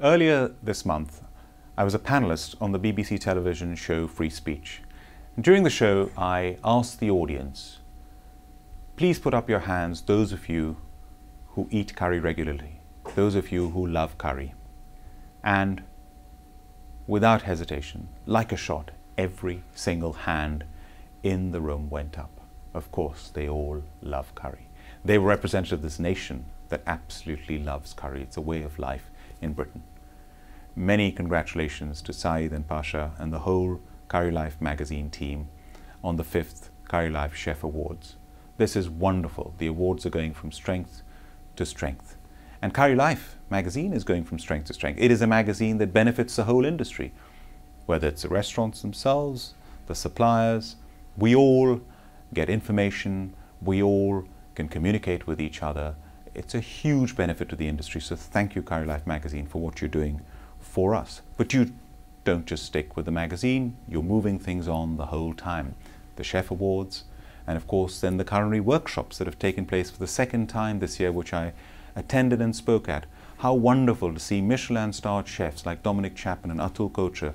Earlier this month, I was a panelist on the BBC television show Free Speech. And during the show, I asked the audience, please put up your hands, those of you who eat curry regularly, those of you who love curry. And without hesitation, like a shot, every single hand in the room went up. Of course, they all love curry. They were representative of this nation that absolutely loves curry. It's a way of life in Britain. Many congratulations to Saeed and Pasha and the whole Curry Life magazine team on the fifth Curry Life Chef Awards. This is wonderful. The awards are going from strength to strength. And Curry Life magazine is going from strength to strength. It is a magazine that benefits the whole industry, whether it's the restaurants themselves, the suppliers. We all get information, we all can communicate with each other. It's a huge benefit to the industry. So thank you, Curry Life magazine, for what you're doing for us. But you don't just stick with the magazine, you're moving things on the whole time. The Chef Awards, and of course then the culinary workshops that have taken place for the second time this year, which I attended and spoke at. How wonderful to see Michelin-starred chefs like Dominic Chapman and Atul Kochhar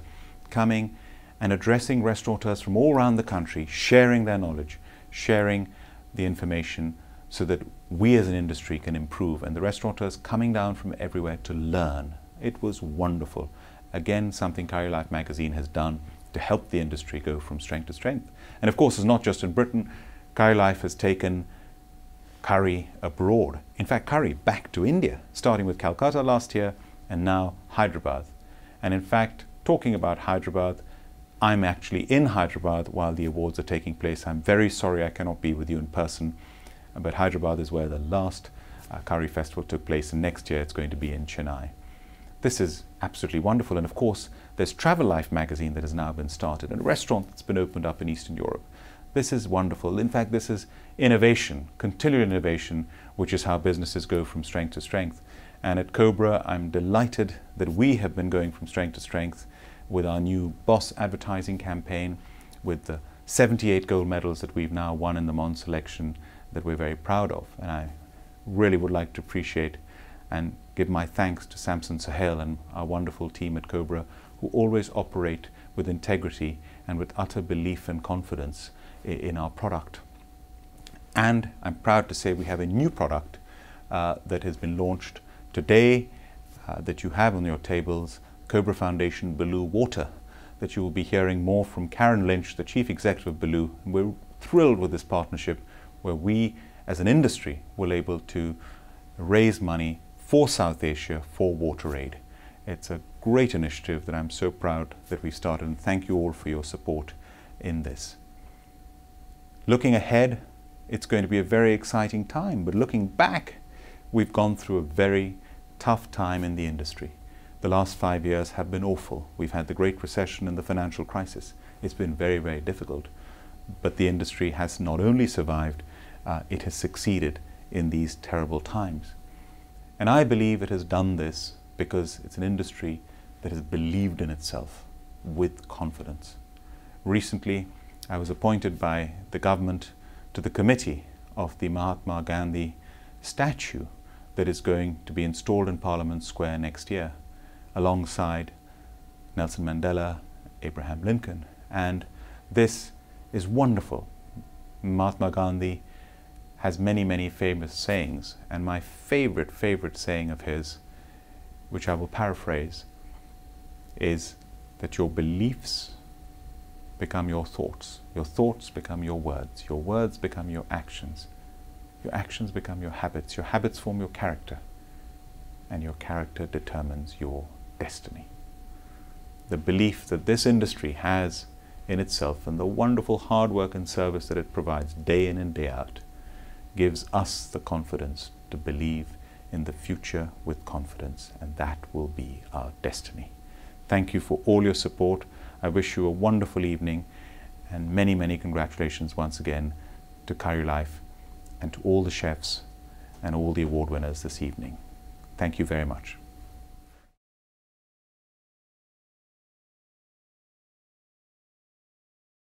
coming and addressing restaurateurs from all around the country, sharing their knowledge, sharing the information so that we as an industry can improve and the restaurateurs coming down from everywhere to learn it was wonderful. Again, something Curry Life magazine has done to help the industry go from strength to strength. And of course, it's not just in Britain. Curry Life has taken curry abroad. In fact, curry back to India, starting with Calcutta last year and now Hyderabad. And in fact, talking about Hyderabad, I'm actually in Hyderabad while the awards are taking place. I'm very sorry I cannot be with you in person, but Hyderabad is where the last uh, curry festival took place, and next year it's going to be in Chennai. This is absolutely wonderful. And of course, there's Travel Life magazine that has now been started and a restaurant that's been opened up in Eastern Europe. This is wonderful. In fact, this is innovation, continual innovation, which is how businesses go from strength to strength. And at Cobra, I'm delighted that we have been going from strength to strength with our new Boss advertising campaign, with the 78 gold medals that we've now won in the Monde selection that we're very proud of. And I really would like to appreciate and give my thanks to Samson Sahel and our wonderful team at Cobra who always operate with integrity and with utter belief and confidence in our product. And I'm proud to say we have a new product uh, that has been launched today uh, that you have on your tables, Cobra Foundation Belu Water, that you will be hearing more from Karen Lynch, the Chief Executive of Belu. And we're thrilled with this partnership where we as an industry will able to raise money for South Asia for water aid. It's a great initiative that I'm so proud that we started and thank you all for your support in this. Looking ahead, it's going to be a very exciting time, but looking back, we've gone through a very tough time in the industry. The last five years have been awful. We've had the Great Recession and the financial crisis. It's been very, very difficult. But the industry has not only survived, uh, it has succeeded in these terrible times. And I believe it has done this because it's an industry that has believed in itself with confidence. Recently, I was appointed by the government to the committee of the Mahatma Gandhi statue that is going to be installed in Parliament Square next year, alongside Nelson Mandela, Abraham Lincoln. And this is wonderful. Mahatma Gandhi has many, many famous sayings. And my favorite, favorite saying of his, which I will paraphrase, is that your beliefs become your thoughts. Your thoughts become your words. Your words become your actions. Your actions become your habits. Your habits form your character. And your character determines your destiny. The belief that this industry has in itself and the wonderful hard work and service that it provides day in and day out gives us the confidence to believe in the future with confidence, and that will be our destiny. Thank you for all your support. I wish you a wonderful evening and many, many congratulations once again to Curry Life and to all the chefs and all the award winners this evening. Thank you very much.